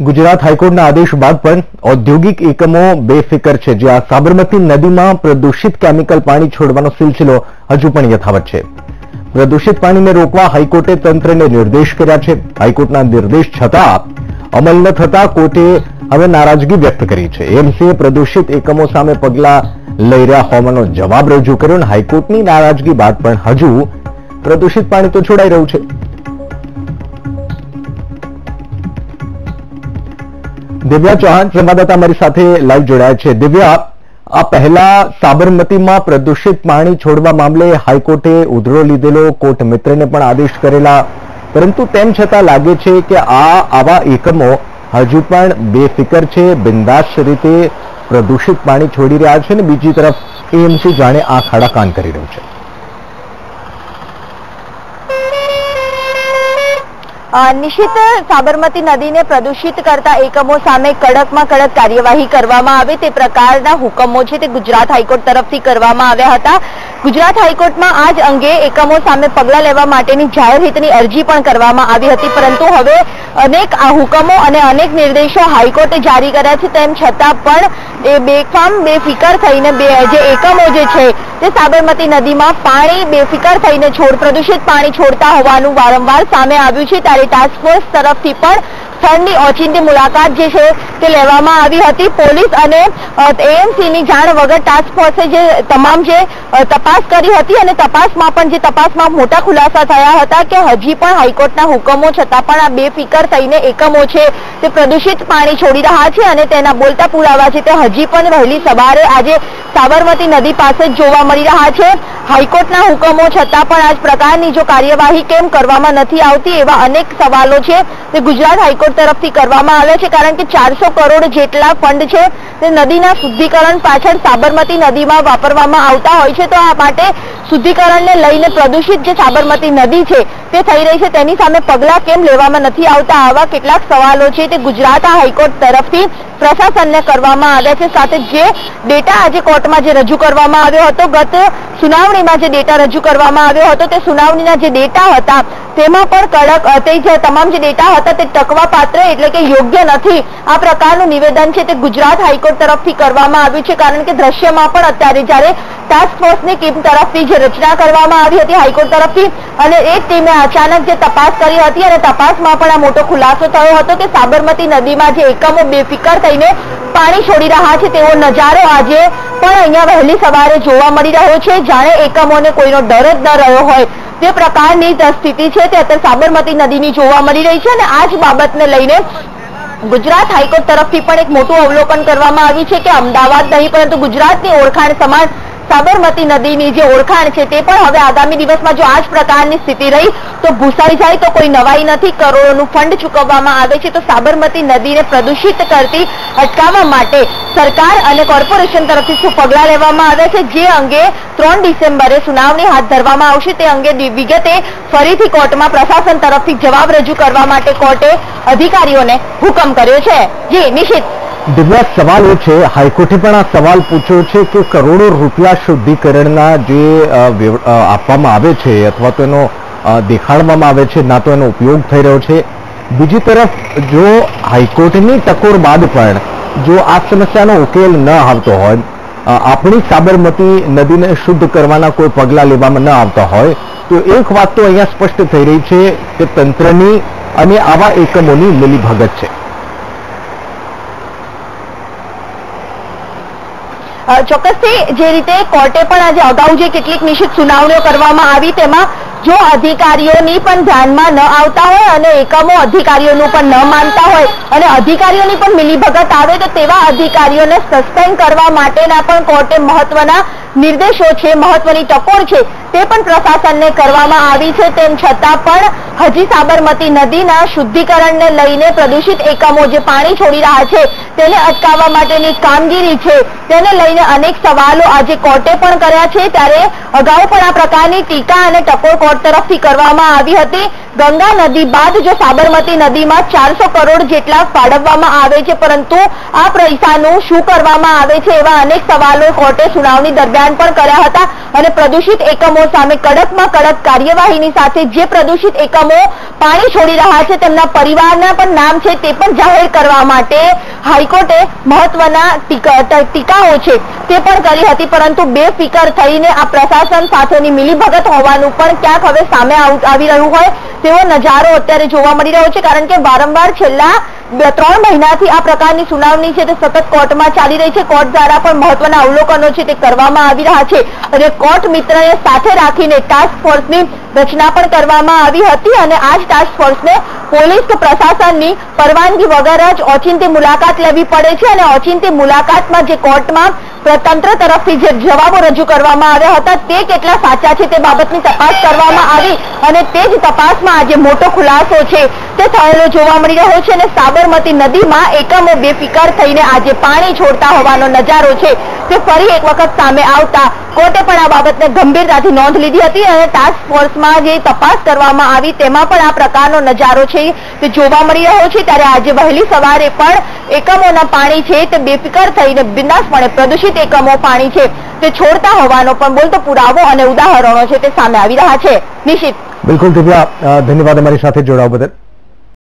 ગુજરાત હાઈકોર્ટના આદેશ બાદ પણ ઔદ્યોગિક એકમો બેફિકર છે. જ્યાં સાબરમતી નદીમાં પ્રદૂષિત કેમિકલ પાણી છોડવાનો સિલસિલો હજુ પણ યથાવત છે. પ્રદૂષિત પાણીને રોકવા હાઈકોર્ટે તંત્રને નિર્દેશ કર્યા છે. હાઈકોર્ટના નિર્દેશ છતાં અમલ ન થતા કોર્ટે હવે નારાજગી વ્યક્ત કરી છે. એમસીએ પ્રદૂષિત એકમો સામે પગલાં લઈ રહ્યા હોવાનો જવાબ રજૂ કર્યો અને હાઈકોર્ટની નારાજગી બાદ પણ હજુ પ્રદૂષિત પાણી તો છોડાઈ રહ્યું છે. દિવ્યા ચૌહાણ સંવાદદાતા અમારી સાથે લાઈવ જોડાયા છે. દિવ્યા, આ પહેલા સાબરમતીમાં પ્રદૂષિત પાણી છોડવા મામલે હાઈકોર્ટે ઉધરો લીધેલો, કોર્ટ મિત્રને પણ આદેશ કરેલા. પરંતુ તેમ છતાં લાગે છે કે આ આવા એકમો હજુ પણ બેફિકર છે, બિંદાસ રીતે પ્રદૂષિત પાણી છોડી રહ્યા છે અને બીજી તરફ એએમસી જાણે આ ખાડા કાન કરી રહ્યું છે. અ, નિશિત સાબરમતી નદીને પ્રદૂષિત કરતા એકમો સામે કડકમાં કડક કાર્યવાહી કરવામાં આવે તે પ્રકારના હુકમો છે તે ગુજરાત હાઈકોર્ટ તરફથી કરવામાં આવ્યા હતા. ગુજરાત હાઈકોર્ટમાં આ જ અંગે એકમો સામે પગલાં લેવા માટેની જાહેર હિતની અરજી પણ કરવામાં આવી હતી. પરંતુ હવે અનેક આ હુકમો અને અનેક નિર્દેશો હાઈકોર્ટે જારી કર્યા છે. તેમ છતાં પણ એ બેફામ, બેફિકર થઈને બે, જે એકમો જે છે તે સાબરમતી નદીમાં પાણી, બેફિકર થઈને છોડ, પ્રદૂષિત પાણી છોડતા હોવાનું વારંવાર સામે આવ્યું છે. ત્યારે ટાસ્ક ફોર્સ તરફથી પણ સ્થળની ઓચિંતી મુલાકાત જે છે તે લેવામાં આવી હતી. પોલીસ અને એએમસીની જાણ વગર ટાસ્ક ફોર્સે જે તમામ જે તપાસ કરી હતી અને તપાસમાં પણ, જે તપાસમાં મોટા ખુલાસા થયા હતા કે હજી પણ હાઈકોર્ટના હુકમો છતાં પણ આ બેફિકર થઈને એકમો છે. તે પ્રદૂષિત પાણી છોડી રહ્યા છે અને તેના બોલતા પુરાવા છે તે હજી પણ વહેલી સવારે આજે સાબરમતી નદી પાસે જોવા મળી રહ્યા છે. હાઈકોર્ટના હુકમો છતાં પણ આ પ્રકારની જો કાર્યવાહી કેમ કરવામાં નથી આવતી એવા અનેક સવાલો છે તે ગુજરાત હાઈકોર્ટ તરફથી કરવામાં આવ્યા છે કારણ કે ચારસો કરોડ જેટલા ફંડ છે તે નદીના શુદ્ધિકરણ પાછળ સાબરમતી નદીમાં વાપરવામાં આવતા હોય છે. તો આ માટે શુદ્ધિકરણને લઈને પ્રદૂષિત જે સાબરમતી નદી છે તે થઈ રહી છે. તેની સામે પગલાં કેમ લેવામાં નથી આવતા? આવા કેટલાક સવાલો છે તે ગુજરાત હાઈકોર્ટ તરફથી પ્રશાસનને કરવામાં આવ્યા છે. સાથે જે ડેટા આજે કોર્ટમાં જે રજૂ કરવામાં આવ્યો હતો, ગત સુનાવણીમાં જે ડેટા રજૂ કરવામાં આવ્યો હતો, તે સુનાવણીના જે ડેટા હતા, તેમાં પણ કડક તે જે તમામ જે ડેટા હતા, તે ટકવા પાત્ર એટલે કે યોગ્ય નથી. આ પ્રકારનું નિવેદન છે તે ગુજરાત હાઈકોર્ટ તરફથી કરવામાં આવ્યું છે. કારણ કે દ્રશ્યમાં પણ અત્યારે જ્યારે ટાસ્ક ફોર્સની ટીમ તરફથી જે રચના કરવામાં આવી હતી હાઈકોર્ટ તરફથી અને એ ટીમે અચાનક જે તપાસ કરી હતી અને તપાસમાં પણ આ મોટો ખુલાસો થયો હતો કે સાબરમતી નદીમાં જે એકમો બેફિકર થઈને પાણી છોડી રહ્યા છે, તેવો નજારો આજે પણ અહીંયા વહેલી સવારે જોવા મળી રહ્યો છે. જાણે એકમોને કોઈનો ડર જ ન રહ્યો હોય. તે પ્રકારની સ્થિતિ છે તે અત્યારે સાબરમતી નદીની જોવા મળી રહી છે અને આ જ બાબતને લઈને ગુજરાત હાઈકોર્ટ તરફથી પણ એક મોટું અવલોકન કરવામાં આવ્યું છે કે અમદાવાદ નહીં, પરંતુ ગુજરાતની ઓળખાણ સમાન સાબરમતી નદીની જે ઓળખાણ છે તે પણ હવે આગામી દિવસમાં જો આ જ પ્રકારની સ્થિતિ રહી, તો ભૂસાઈ જાય તો કોઈ નવાઈ નથી. કરોડોનું ફંડ ચૂકવવામાં આવે છે, તો સાબરમતી નદીને પ્રદૂષિત કરતી, અટકાવવા માટે સરકાર અને કોર્પોરેશન તરફથી શું પગલાં લેવામાં આવ્યા છે? જે અંગે ત્રણ ડિસેમ્બરે સુનાવણી હાથ ધરવામાં આવશે, તે અંગે વિગતે ફરીથી કોર્ટમાં પ્રશાસન તરફથી જવાબ રજૂ કરવા માટે કોર્ટે અધિકારીઓને હુકમ કર્યો છે. જી, નિશિત. દિવ્યા સવાલ એ છે, હાઈકોર્ટે પણ આ સવાલ પૂછ્યો છે કે કરોડો રૂપિયા શુદ્ધિકરણના જે આપવામાં આવે છે અથવા તો એનો દેખાડવામાં આવે છે, ના તો એનો ઉપયોગ થઈ રહ્યો છે. બીજી તરફ, જો હાઈકોર્ટની ટકોર બાદ પણ જો આ સમસ્યાનો ઉકેલ ન આવતો હોય આપણી સાબરમતી નદીને શુદ્ધ કરવાના કોઈ પગલાં લેવામાં ન આવતા હોય, તો એક વાત તો અહીંયા સ્પષ્ટ થઈ રહી છે કે તંત્રની અને આવા એકમોની મિલીભગત છે. ચોક્કસથી જે રીતે કોર્ટે પણ આજે અગાઉ જે કેટલીક નિશ્ચિત સુનાવણીઓ કરવામાં આવી તેમાં જો અધિકારીઓની પણ ધ્યાનમાં ન આવતા હોય અને એકમો અધિકારીઓનું પણ ન માનતા હોય અને અધિકારીઓની પણ મિલીભગત આવે તો તેવા અધિકારીઓને સસ્પેન્ડ કરવા માટેના પણ કોર્ટે મહત્વના નિર્દેશો છે, મહત્વની ટકોર છે, તે પણ પ્રશાસનને કરવામાં આવી છે. તેમ છતાં પણ હજી સાબરમતી નદીના શુદ્ધિકરણને લઈને પ્રદૂષિત એકમો જે પાણી છોડી રહ્યા છે, તેને અટકાવવા માટેની કામગીરી છે. તેને લઈને અનેક સવાલો આજે કોર્ટે પણ કર્યા છે. ત્યારે અગાઉ પણ આ પ્રકારની ટીકા અને ટકોર કોર્ટ તરફથી કરવામાં આવી હતી. ગંગા નદી બાદ જો સાબરમતી નદીમાં ચારસો કરોડ જેટલા ફાળવવામાં આવે છે, પરંતુ આ પૈસાનું શું કરવામાં આવે છે એવા અનેક સવાલો કોર્ટે સુનાવણી દરમિયાન પણ કર્યા હતા અને પ્રદૂષિત એકમો સામે કડકમાં કડક કાર્યવાહીની સાથે જે પ્રદૂષિત એકમો પાણી છોડી રહ્યા છે, તેમના પરિવારના પણ નામ છે તે પણ જાહેર કરવા માટે હાઈકોર્ટે મહત્વના ટીકા, ટીકાઓ છે તે પણ કરી હતી, પરંતુ બેફિકર થઈને આ પ્રશાસન સાથેની મિલીભગત હોવાનું પણ ક્યાંક હવે સામે આવી રહ્યું હોય તેવો નજારો અત્યારે જોવા મળી રહ્યો છે, કારણ કે વારંવાર છેલ્લા ત્રણ મહિનાથી આ પ્રકારની સુનાવણી છે તે સતત કોર્ટમાં ચાલી રહી છે. કોર્ટ દ્વારા પણ મહત્વના અવલોકનો છે તે કરવામાં આવી રહ્યા છે. અને કોર્ટ મિત્રને સાથે રાખીને ટાસ્ક ફોર્સની રચના પણ કરવામાં આવી હતી અને આ જ ટાસ્ક ફોર્સને પોલીસ પ્રશાસનની પરવાનગી વગર જ ઓચિંતી મુલાકાત લેવી પડે છે અને ઓચિંતી મુલાકાતમાં જે કોર્ટમાં તંત્ર તરફથી જે જવાબો રજૂ કરવામાં આવ્યા હતા તે કેટલા સાચા છે તે બાબતની તપાસ કરવામાં આવી અને તે જ તપાસમાં આજે મોટો ખુલાસો છે. તે થયેલો જોવા મળી રહ્યો છે અને સાબરમતી નદીમાં એકમો બેફિકર થઈને આજે પાણી છોડતા હોવાનો નજારો છે તે ફરી એક વખત સામે આવતા કોર્ટે પણ આ બાબતને ગંભીરતાથી નોંધ લીધી હતી અને ટાસ્ક ફોર્સમાં જે તપાસ કરવામાં આવી તેમાં પણ આ પ્રકારનો નજારો છે તે જોવા મળી રહ્યો છે. ત્યારે આજે વહેલી સવારે પણ એકમોના પાણી છે તે બેફિકર થઈને બિંદાસપણે પ્રદૂષિત એકમો પાણી છે તે છોડતા હોવાનો પણ બોલતો પુરાવો અને ઉદાહરણો છે તે સામે આવી રહ્યા છે. નિશિત. બિલકુલ ધન્યવાદ અમારી સાથે જોડાવા બદલ.